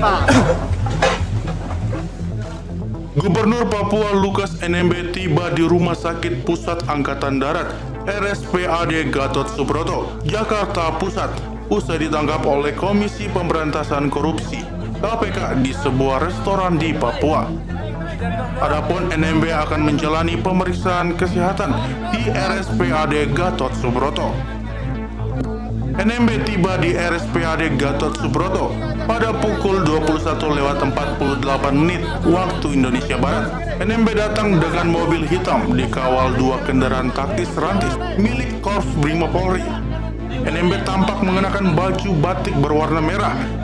Pak. Gubernur Papua Lukas NMB tiba di Rumah Sakit Pusat Angkatan Darat RSPAD Gatot Subroto, Jakarta Pusat, usai ditangkap oleh Komisi Pemberantasan Korupsi KPK di sebuah restoran di Papua. Adapun NMB akan menjalani pemeriksaan kesehatan di RSPAD Gatot Subroto. NMB tiba di RSPAD Gatot Subroto pada pukul 21 lewat 48 menit waktu Indonesia Barat. NMB datang dengan mobil hitam dikawal dua kendaraan taktis rantis milik Korps Brimob Polri. NMB tampak mengenakan baju batik berwarna merah.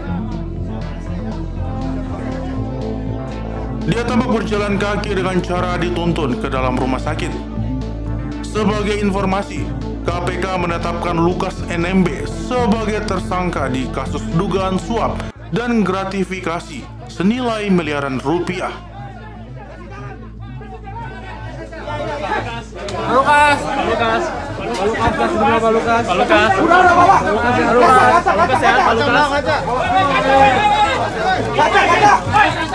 Dia tampak berjalan kaki dengan cara dituntun ke dalam rumah sakit. Sebagai informasi, KPK menetapkan Lukas NMB sebagai tersangka di kasus dugaan suap dan gratifikasi senilai miliaran rupiah. Lukas. Lukas. Lukas kelas berapa Pak Lukas. Pak Lukas. Udah udah bawa. Pak Lukas ya Pak Lukas. Pak Lukas sehat Pak Lukas. Kaca, kaca.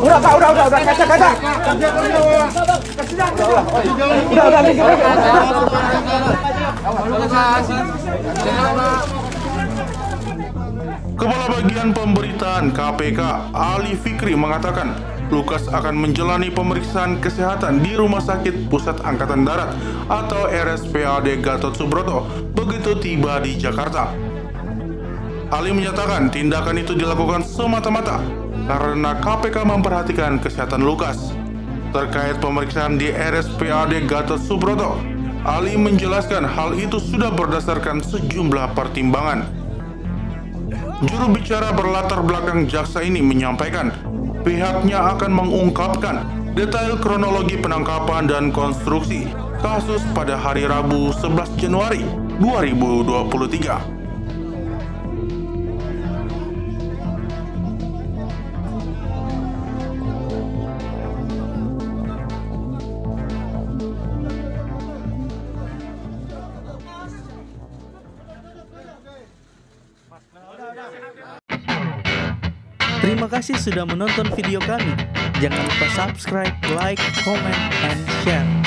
Udah Pak, udah udah udah kaca kaca. Udah udah mikir. Kepala Bagian Pemberitaan KPK Ali Fikri mengatakan Lukas akan menjalani pemeriksaan kesehatan di Rumah Sakit Pusat Angkatan Darat atau RSPAD Gatot Subroto begitu tiba di Jakarta. Ali menyatakan tindakan itu dilakukan semata-mata karena KPK memperhatikan kesehatan Lukas. Terkait pemeriksaan di RSPAD Gatot Subroto, Ali menjelaskan hal itu sudah berdasarkan sejumlah pertimbangan. Juru bicara berlatar belakang jaksa ini menyampaikan pihaknya akan mengungkapkan detail kronologi penangkapan dan konstruksi kasus pada hari Rabu 11 Januari 2023. Terima kasih sudah menonton video kami. Jangan lupa subscribe, like, comment, and share.